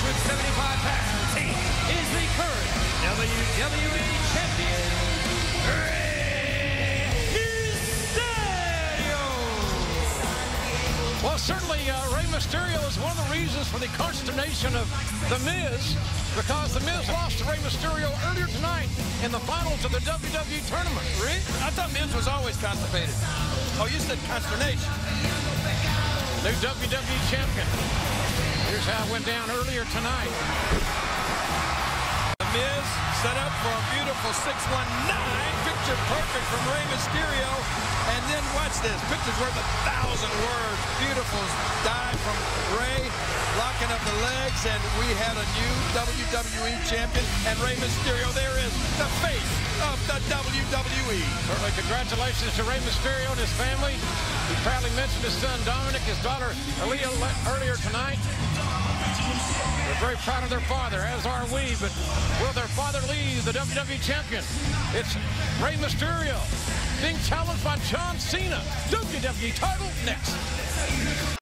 175 pounds, he is the current WWE Champion, Rey Mysterio. Well, certainly uh, Rey Mysterio is one of the reasons for the consternation of The Miz, because The Miz lost to Rey Mysterio earlier tonight in the finals of the WWE tournament. Ray, I thought Miz was always constipated. Oh, you said consternation. New WWE champion. Here's how it went down earlier tonight. The Miz set up for a beautiful 619. Picture perfect from Rey Mysterio. And then watch this. Picture's worth a thousand words. Beautiful dive from Up the legs. And we had a new WWE champion. And Rey Mysterio there is the face of the WWE. Certainly congratulations to Rey Mysterio and his family. He proudly mentioned his son Dominic, his daughter Aaliyah earlier tonight. They're very proud of their father, as are we, but will their father leave the WWE champion? It's Rey Mysterio being challenged by John Cena. WWE title next.